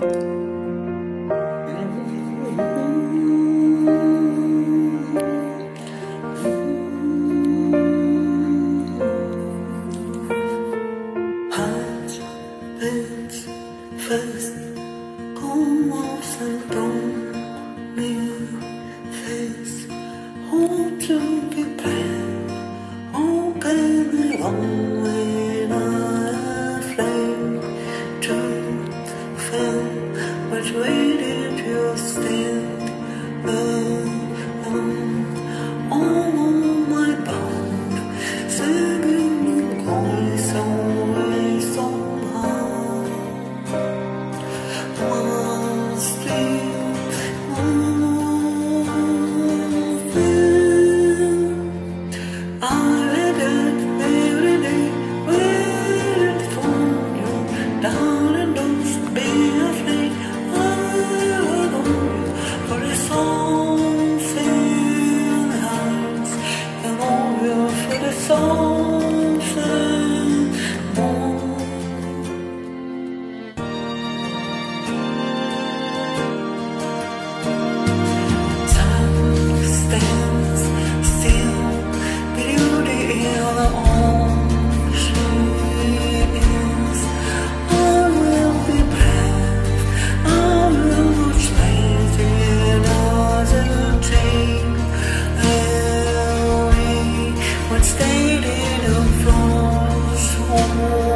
Música you Little of those